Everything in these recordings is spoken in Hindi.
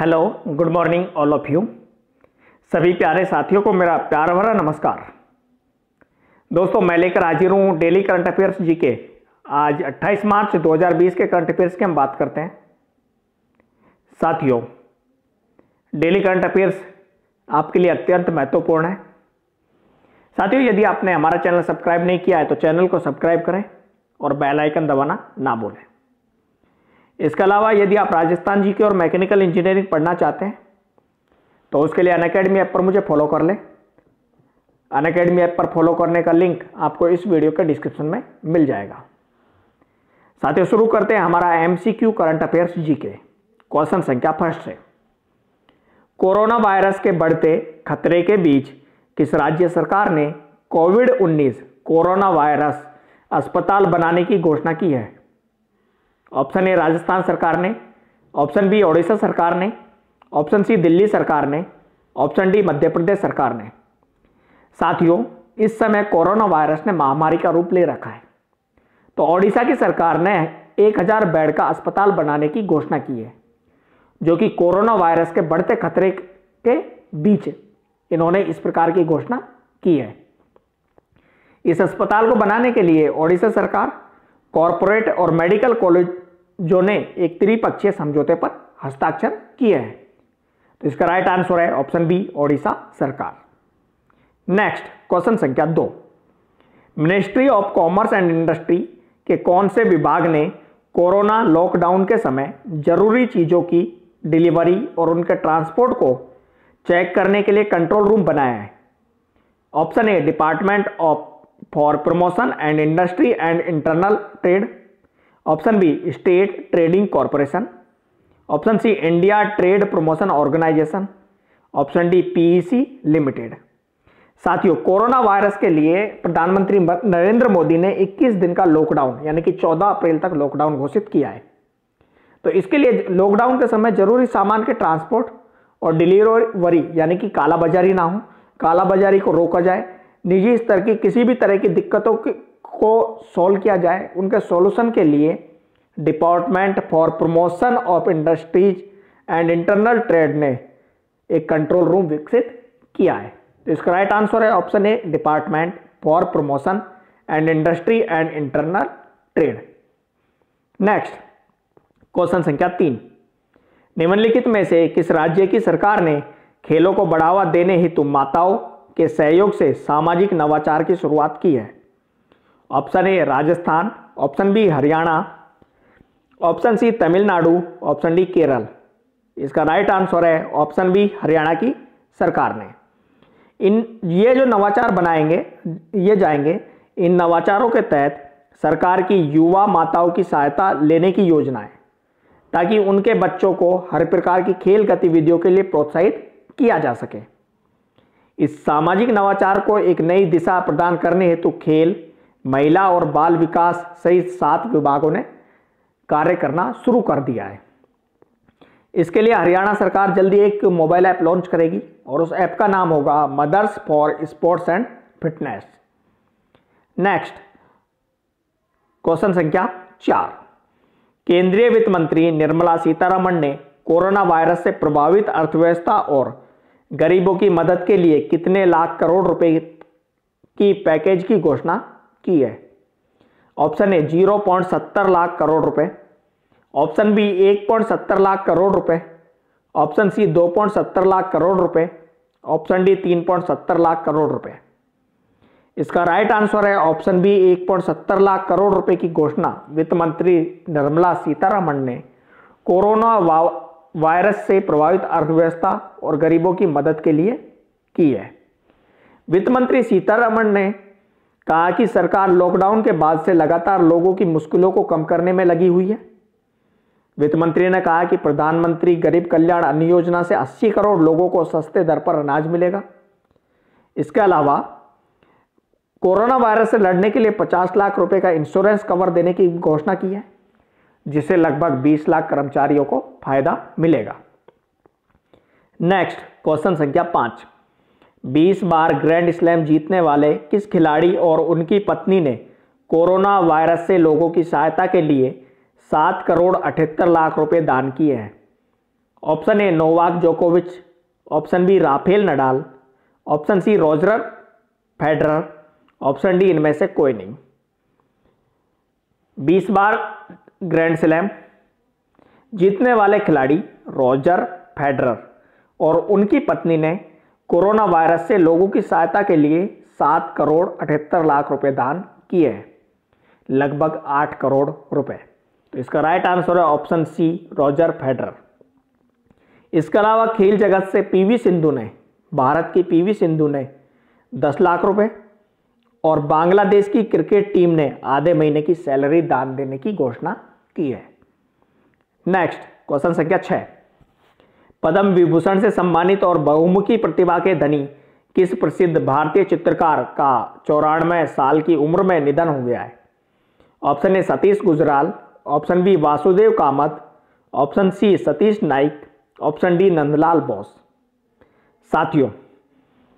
Hello good morning all of you सभी प्यारे साथियों को मेरा प्यार भरा नमस्कार। दोस्तों, मैं लेकर हाजिर हूँ डेली करंट अफेयर्स जी के। आज 28 मार्च 2020 के करंट अफेयर्स की हम बात करते हैं। साथियों, डेली करंट अफेयर्स आपके लिए अत्यंत महत्वपूर्ण है। साथियों, यदि आपने हमारा चैनल सब्सक्राइब नहीं किया है तो चैनल को सब्सक्राइब करें और बेल आइकन दबाना ना भूलें। इसके अलावा यदि आप राजस्थान जी के और मैकेनिकल इंजीनियरिंग पढ़ना चाहते हैं तो उसके लिए अन अकेडमी ऐप पर मुझे फॉलो कर लें। अन अकेडमी ऐप पर फॉलो करने का लिंक आपको इस वीडियो के डिस्क्रिप्शन में मिल जाएगा। साथ ही शुरू करते हैं हमारा MCQ current affairs G K question संख्या फ़र्स्ट से। कोरोना वायरस के बढ़ते खतरे के बीच किस राज्य सरकार ने कोविड 19 कोरोना वायरस अस्पताल बनाने की घोषणा की है? ऑप्शन ए राजस्थान सरकार ने, ऑप्शन बी ओडिशा सरकार ने, ऑप्शन सी दिल्ली सरकार ने, ऑप्शन डी मध्य प्रदेश सरकार ने। साथियों, इस समय कोरोना वायरस ने महामारी का रूप ले रखा है। तो ओडिशा की सरकार ने 1000 बेड का अस्पताल बनाने की घोषणा की है, जो कि कोरोना वायरस के बढ़ते खतरे के बीच इन्होंने इस प्रकार की घोषणा की है। इस अस्पताल को बनाने के लिए ओडिशा सरकार कॉरपोरेट और मेडिकल कॉलेजों ने एक त्रिपक्षीय समझौते पर हस्ताक्षर किए हैं। तो इसका राइट आंसर है ऑप्शन बी ओडिशा सरकार। नेक्स्ट क्वेश्चन संख्या दो। Ministry of commerce and industry के कौन से विभाग ने कोरोना लॉकडाउन के समय ज़रूरी चीज़ों की डिलीवरी और उनके ट्रांसपोर्ट को चेक करने के लिए कंट्रोल रूम बनाया है? Option A department of for promotion and industry and internal trade option B state trading corporation option C India trade promotion organisation option D PEC limited साथियों, कोरोना वायरस के लिए प्रधानमंत्री नरेंद्र मोदी ने 21 दिन का लॉकडाउन यानी कि 14 अप्रैल तक लॉकडाउन घोषित किया है। तो इसके लिए लॉकडाउन के समय ज़रूरी सामान के ट्रांसपोर्ट और डिलीवरी यानी कि कालाबाजारी ना हो, कालाबाजारी को रोका जाए निजी स्तर की किसी भी तरह की दिक्कतों को सॉल्व किया जाए, उनके सॉल्यूशन के लिए department for promotion of industries and internal trade ने एक कंट्रोल रूम विकसित किया है। तो इसका राइट आंसर है option A department for promotion and industry and internal trade next question संख्या तीन। निम्नलिखित में से किस राज्य की सरकार ने खेलों को बढ़ावा देने हेतु माताओं के सहयोग से सामाजिक नवाचार की शुरुआत की है। Option A, Rajasthan. Option B, Haryana. Option C, Tamil Nadu. Option D, Kerala. इसका राइट आंसर है ऑप्शन बी, हरियाणा की सरकार ने। इन, ये जो नवाचार बनाएँगे, ये जाएँगे, इन नवाचारों के तहत सरकार की युवा माताओं की सहायता लेने की योजना है ताकि उनके बच्चों को हर प्रकार की खेल गतिविधियों के लिए प्रोत्साहित किया जा सके। इस सामाजिक नवाचार को एक नई दिशा प्रदान करने हेतु खेल, महिला और बाल विकास सहित सात विभागों ने कार्य करना शुरू कर दिया है। इसके लिए हरियाणा सरकार जल्दी एक मोबाइल ऐप लॉन्च करेगी और उस ऐप का नाम होगा mothers for sports and fitness. Next, question संख्या चार। केंद्रीय वित्त मंत्री निर्मला सीतारमण ने कोरोना वायरस से प्रभावित अर्थव्यवस्था और गरीबों की मदद के लिए कितने लाख करोड़ रुपए की पैकेज की घोषणा की है। ऑप्शन ए, ज़ीरो पॉइंट सत्तर लाख करोड़ रुपए। ऑप्शन बी, एक पॉइंट सत्तर लाख करोड़ रुपए। ऑप्शन सी, दो पॉइंट सत्तर लाख करोड़ रुपए। ऑप्शन डी, तीन पॉइंट सत्तर लाख करोड़ रुपए। इसका राइट आंसर है ऑप्शन बी, एक पॉइंट सत्तर लाख करोड़ रुपए की घोषणा वित्त मंत्री निर्मला सीतारमण ने। कोरोना वायरस से प्रभावित अर्थव्यवस्था और गरीबों की मदद के लिए की है। वित्त मंत्री सीतारमण ने कहा कि सरकार लॉकडाउन के बाद से लगातार लोगों की मुश्किलों को कम करने में लगी हुई है। वित्त मंत्री ने कहा कि प्रधानमंत्री गरीब कल्याण अन्न योजना से 80 करोड़ लोगों को सस्ते दर पर अनाज मिलेगा। इसके अलावा, कोरोना वायरस से लड़ने के लिए 50 लाख रुपए का इंश्योरेंस कवर देने की घोषणा की है। जिससे लगभग 20 लाख कर्मचारियों को फ़ायदा मिलेगा। नेक्स्ट क्वेश्चन संख्या पाँच। 20 बार ग्रैंड स्लैम जीतने वाले किस खिलाड़ी और उनकी पत्नी ने कोरोना वायरस से लोगों की सहायता के लिए सात करोड़ अठहत्तर लाख रुपए दान किए हैं? ऑप्शन ए नोवाक जोकोविच। Option B Rafael Nadal. Option C Roger Federer. Option D इनमें से कोई नहीं। 20 बार ग्रैंड स्लैम, जीतने वाले खिलाड़ी रोजर फेडरर और उनकी पत्नी ने कोरोना वायरस से लोगों की सहायता के लिए सात करोड़ अठहत्तर लाख रुपए दान किए हैं। लगभग आठ करोड़ रुपए। तो इसका राइट आंसर है ऑप्शन सी रोजर फेडरर। इसके अलावा खेल जगत से पीवी सिंधु ने, भारत की पीवी सिंधु ने दस लाख रुपए और बांग्लादेश की क्रिकेट टीम ने आधे महीने की सैलरी दान देने की घोषणा की है। नेक्स्ट क्वेश्चन संख्या छह। पद्म विभूषण से सम्मानित और बहुमुखी प्रतिभा के धनी, किस प्रसिद्ध भारतीय चित्रकार का चौरानवे साल की उम्र में निधन हो गया है? Option A, Satish Gujral. Option B, Vasudev Kamath. Option C, Satish Naik. Option D, Nandlal Bose. साथियों,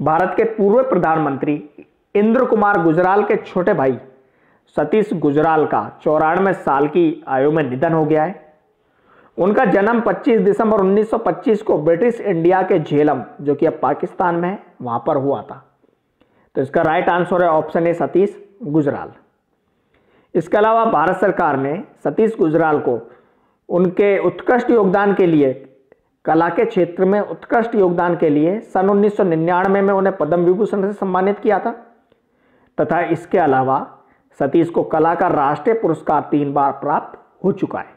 भारत के पूर्व प्रधानमंत्री इंद्र कुमार गुजराल के छोटे भाई सतीश गुजराल का चौरानवे साल की आयु में निधन हो गया है। उनका जन्म 25 दिसंबर 1925 को ब्रिटिश इंडिया के झेलम, जो कि अब पाकिस्तान में है, वहाँ पर हुआ था। तो इसका राइट आंसर है ऑप्शन ए सतीश गुजराल। इसके अलावा भारत सरकार ने सतीश गुजराल को उनके उत्कृष्ट योगदान के लिए, कला के क्षेत्र में उत्कृष्ट योगदान के लिए सन 1999 में उन्हें पद्म विभूषण से सम्मानित किया था। तथा इसके अलावा सतीश को कला का राष्ट्रीय पुरस्कार तीन बार प्राप्त हो चुका है।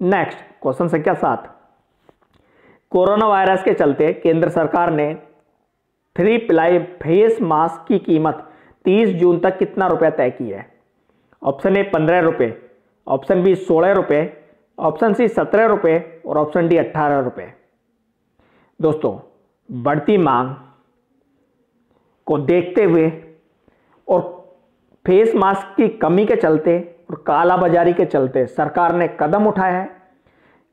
नेक्स्ट क्वेश्चन संख्या सात। कोरोना वायरस के चलते केंद्र सरकार ने थ्री प्लाई फेस मास्क की कीमत 30 जून तक कितना रुपया तय की है? ऑप्शन ए पंद्रह रुपये ऑप्शन बी सोलह रुपये ऑप्शन सी सत्रह रुपये और ऑप्शन डी अट्ठारह रुपये दोस्तों, बढ़ती मांग को देखते हुए और फेस मास्क की कमी के चलते और कालाबाजारी के चलते सरकार ने कदम उठाया है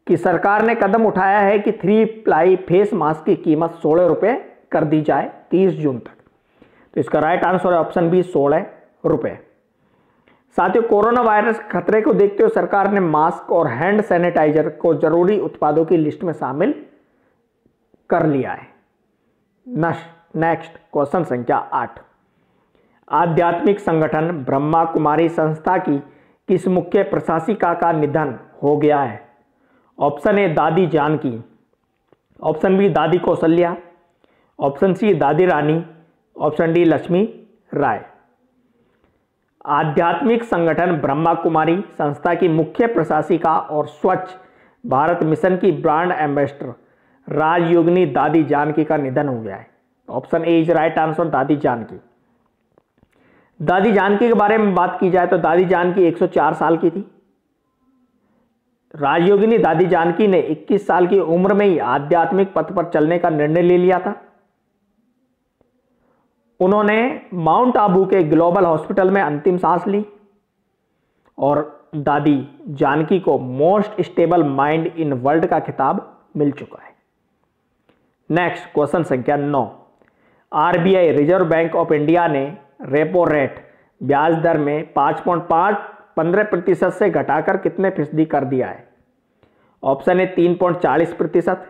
कि सरकार ने कदम उठाया है कि थ्री प्लाई फेस मास्क की कीमत सोलह रुपये कर दी जाए तीस जून तक। तो इसका राइट आंसर है ऑप्शन बी सोलह रुपये साथियों, कोरोना वायरस खतरे को देखते हुए सरकार ने मास्क और हैंड सैनिटाइजर को ज़रूरी उत्पादों की लिस्ट में शामिल कर लिया है। नेक्स्ट क्वेश्चन संख्या आठ। आध्यात्मिक संगठन ब्रह्मा कुमारी संस्था की किस मुख्य प्रशासिका का निधन हो गया है? ऑप्शन ए, दादी जानकी। ऑप्शन बी, दादी Kaushalya. Option C, Dadi Rani. Option D, Lakshmi Rai. आध्यात्मिक संगठन ब्रह्मा कुमारी संस्था की मुख्य प्रशासिका और स्वच्छ भारत मिशन की ब्रांड एम्बेसडर राजयोगिनी दादी जानकी का निधन हो गया है। Option A is right answer, Dadi Janki. Dadi Janaki के बारे में बात की जाए तो दादी जानकी 104 साल की थी। राजयोगिनी दादी जानकी ने 21 साल की उम्र में ही आध्यात्मिक पथ पर चलने का निर्णय ले लिया था। उन्होंने माउंट आबू के ग्लोबल हॉस्पिटल में अंतिम सांस ली और दादी जानकी को most stable mind in world का खिताब मिल चुका है। नेक्स्ट क्वेश्चन संख्या नौ। RBI reserve bank of India ने रेपो रेट। ब्याज दर में पाँच पॉइंट पाँच, पंद्रह प्रतिशत से घटाकर कितने फ़ीसदी कर दिया है? ऑप्शन ए, तीन पॉइंट चालीस प्रतिशत।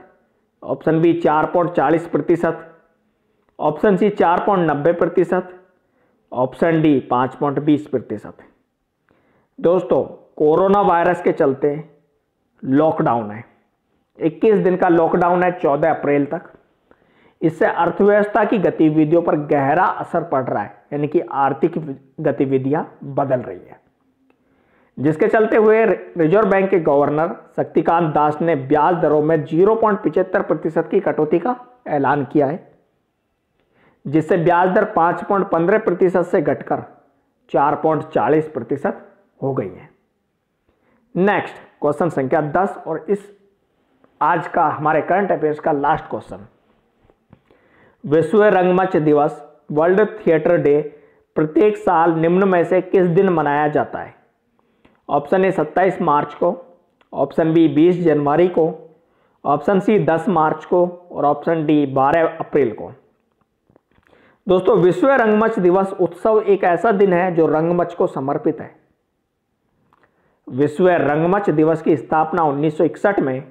ऑप्शन बी, चार पॉइंट चालीस प्रतिशत। ऑप्शन सी, चार पॉइंट नब्बे प्रतिशत। ऑप्शन डी, पाँच पॉइंट बीस प्रतिशत। दोस्तों, कोरोना वायरस के चलते लॉकडाउन है। 21 दिन का लॉकडाउन है 14 अप्रैल तक। इससे अर्थव्यवस्था की गतिविधियों पर गहरा असर पड़ रहा है, यानी कि आर्थिक गतिविधियाँ बदल रही है। जिसके चलते हुए रिज़र्व बैंक के गवर्नर शक्तिकांत दास ने ब्याज दरों में ज़ीरो प्रतिशत की कटौती का ऐलान किया है, जिससे ब्याज दर पाँच पॉइंट पंद्रह प्रतिशत से घटकर चार पॉइंट चालीस प्रतिशत हो गई है। नेक्स्ट, क्वेश्चन संख्या दस और इस आज का हमारे करंट अफेयर्स का लास्ट क्वेश्चन। विश्व रंगमंच दिवस, वर्ल्ड थिएटर डे, प्रत्येक साल निम्न में से किस दिन मनाया जाता है? ऑप्शन ए 27 मार्च को, ऑप्शन बी 20 जनवरी को, ऑप्शन सी 10 मार्च को और ऑप्शन डी 12 अप्रैल को। दोस्तों, विश्व रंगमंच दिवस उत्सव एक ऐसा दिन है जो रंगमंच को समर्पित है। विश्व रंगमंच दिवस की स्थापना 1961 में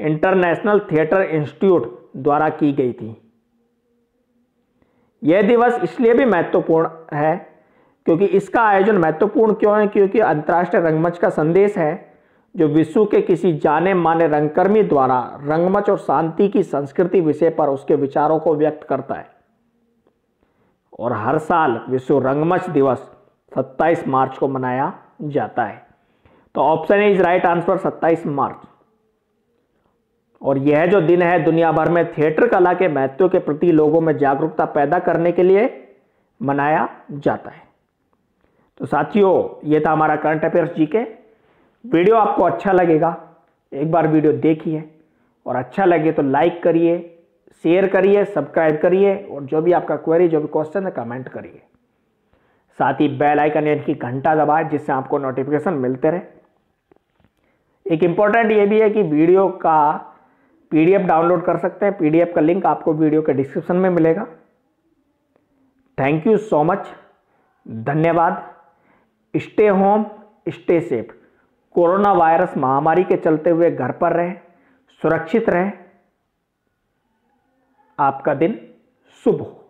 इंटरनेशनल थिएटर इंस्टीट्यूट द्वारा की गई थी। यह दिवस इसलिए भी महत्वपूर्ण है क्योंकि इसका आयोजन महत्वपूर्ण क्यों है? क्योंकि अंतर्राष्ट्रीय रंगमंच का संदेश है जो विश्व के किसी जाने माने रंगकर्मी द्वारा रंगमंच और शांति की संस्कृति विषय पर उसके विचारों को व्यक्त करता है। और हर साल विश्व रंगमंच दिवस 27 मार्च को मनाया जाता है। तो ऑप्शन इज़ राइट आंसर 27 मार्च। और यह जो दिन है दुनिया भर में थिएटर कला के महत्व के प्रति लोगों में जागरूकता पैदा करने के लिए मनाया जाता है। तो साथियों, ये था हमारा करंट अफेयर्स जी के वीडियो आपको अच्छा लगेगा, एक बार वीडियो देखिए और अच्छा लगे तो लाइक करिए शेयर करिए सब्सक्राइब करिए और जो भी आपका क्वेरी जो भी क्वेश्चन है कमेंट करिए। साथ ही बेल आइकन यानी कि घंटा दबाए, जिससे आपको नोटिफिकेशन मिलते रहे। एक इंपॉर्टेंट ये भी है कि वीडियो का पीडीएफ डाउनलोड कर सकते हैं। पीडीएफ का लिंक आपको वीडियो के डिस्क्रिप्शन में मिलेगा। थैंक यू सो मच धन्यवाद। Stay home stay safe corona virus महामारी के चलते हुए घर पर रहें, सुरक्षित रहें। आपका दिन शुभ हो।